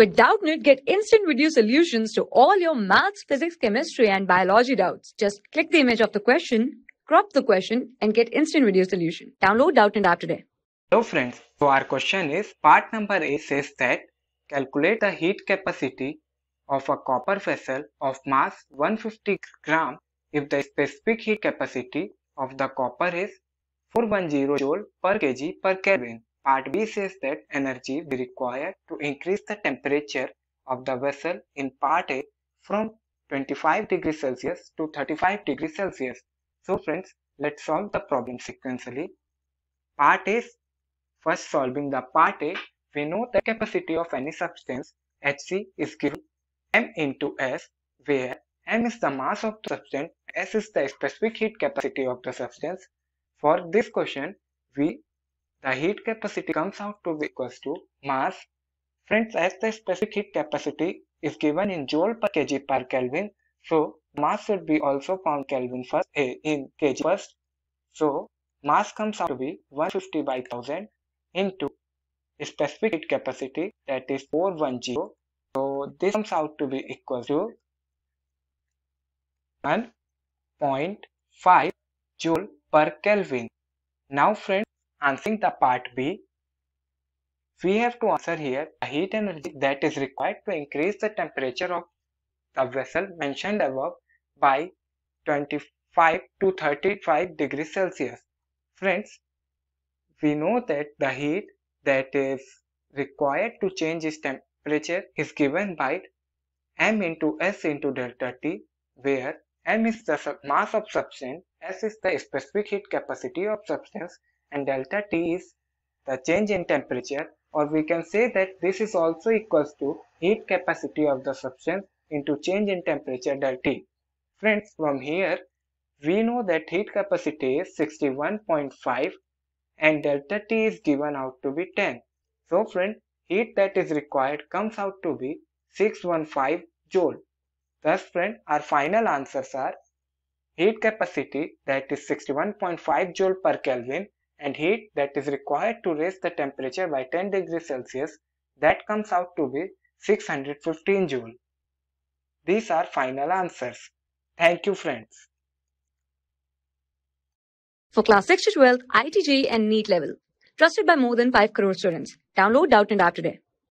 With Doubtnut, get instant video solutions to all your maths, physics, chemistry, and biology doubts. Just click the image of the question, crop the question, and get instant video solution. Download Doubtnut app today. Hello friends, so our question is part number A says that calculate the heat capacity of a copper vessel of mass 150 gram if the specific heat capacity of the copper is 410 joule per kg per Kelvin. Part B says that energy be required to increase the temperature of the vessel in part A from 25 degrees Celsius to 35 degrees Celsius. So friends, let's solve the problem sequentially. Part A, first solving the part A, we know the capacity of any substance Hc is given m into S where m is the mass of the substance, S is the specific heat capacity of the substance. For this question, we the heat capacity comes out to be equals to mass. Friends, as the specific heat capacity is given in joule per kg per Kelvin, so mass should be also found Kelvin first, eh, in kg first. So mass comes out to be 150 by 1000 into specific heat capacity that is 410. So this comes out to be equal to 1.5 joule per Kelvin. Now friends, answering the part B, we have to answer here the heat energy that is required to increase the temperature of the vessel mentioned above by 25 to 35 degrees Celsius. Friends, we know that the heat that is required to change its temperature is given by m into s into delta t where m is the mass of substance, s is the specific heat capacity of substance and delta T is the change in temperature or we can say that this is also equals to heat capacity of the substance into change in temperature delta T. Friends from here we know that heat capacity is 61.5 and delta T is given out to be 10. So friend heat that is required comes out to be 615 joule. Thus friend our final answers are heat capacity that is 61.5 joule per Kelvin and heat that is required to raise the temperature by 10 degrees Celsius that comes out to be 615 joule. These are final answers. Thank you friends. For class 6 to 12, IIT JEE and NEET level. Trusted by more than 5 crore students. Download Doubtnut app today.